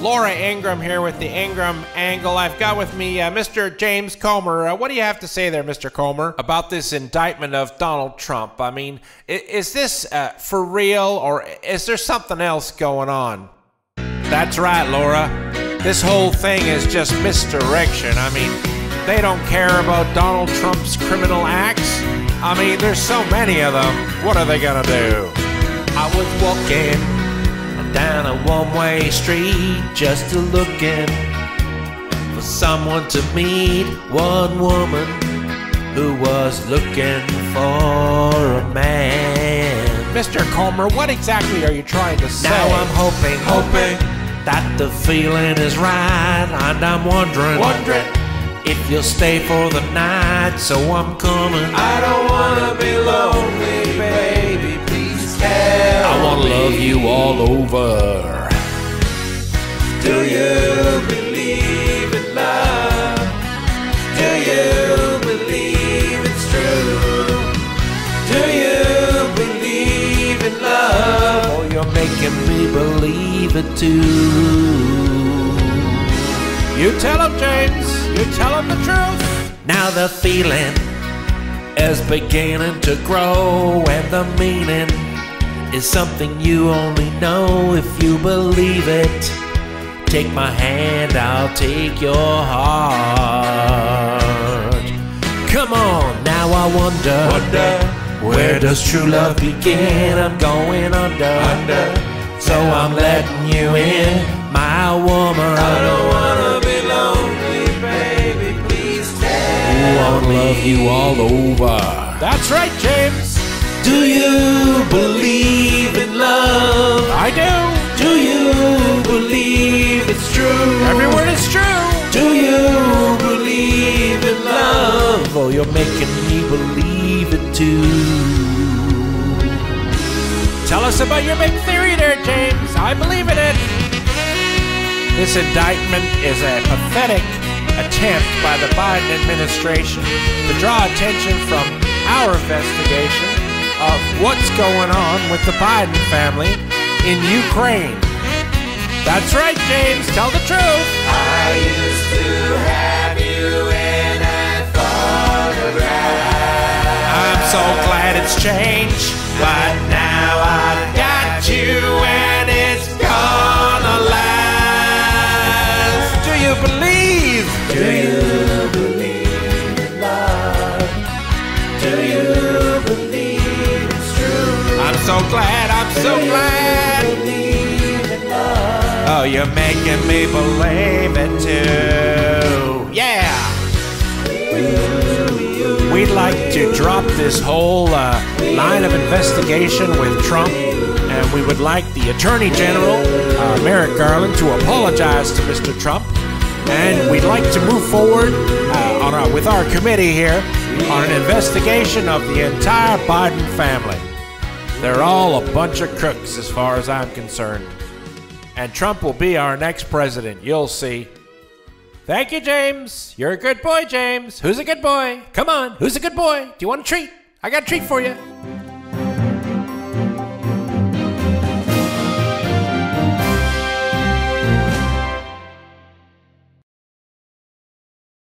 Laura Ingraham here with the Ingraham Angle. I've got with me uh, Mr. James Comer. Uh, what do you have to say there, Mr. Comer, about this indictment of Donald Trump? I mean, is, is this uh, for real or is there something else going on? That's right, Laura. This whole thing is just misdirection. I mean, they don't care about Donald Trump's criminal acts. I mean, there's so many of them. What are they gonna do? I was walking down a one way street just a looking for someone to meet. One woman who was looking for a man. Mr. Comer, what exactly are you trying to say? Now I'm hoping, hoping that the feeling is right, and I'm wondering, wondering if you'll stay for the night. So I'm coming. I don't wanna be lonely, baby. You all over. Do you believe in love? Do you believe it's true? Do you believe in love? Oh, you're making me believe it too. You tell him, James. You tell him the truth. Now the feeling is beginning to grow, and the meaning is something you only know if you believe it. Take my hand, I'll take your heart. Come on, now I wonder, Wonder, where does true love begin? I'm going under, under. so I'm letting you in, my woman. I don't wanna be lonely, baby. Please tell I wanna me. love you all over. That's right, James. Do you believe in love? I do. Do you believe it's true? Every word is true. Do you believe in love? Oh, you're making me believe it too. Tell us about your big theory there, James. I believe in it. This indictment is a pathetic attempt by the Biden administration to draw attention from our investigation of what's going on with the Biden family in Ukraine. That's right, James. Tell the truth. I used to have you in a photograph. I'm so glad it's changed, but now I've so glad, I'm so glad. Oh, you're making me believe it too. Yeah. We'd like to drop this whole uh, line of investigation with Trump, and we would like the Attorney General, uh, Merrick Garland, to apologize to Mr. Trump. And we'd like to move forward uh, on our, with our committee here on an investigation of the entire Biden family. They're all a bunch of crooks, as far as I'm concerned. And Trump will be our next president. You'll see. Thank you, James. You're a good boy, James. Who's a good boy? Come on. Who's a good boy? Do you want a treat? I got a treat for you.